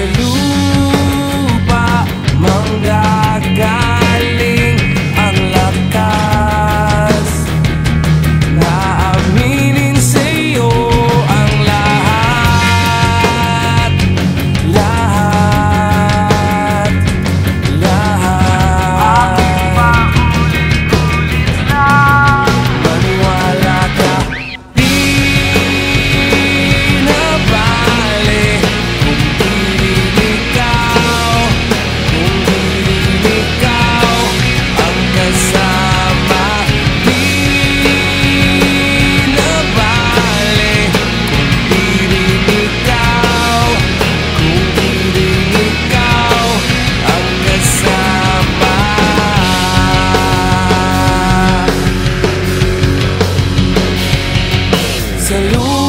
sem luz. 在路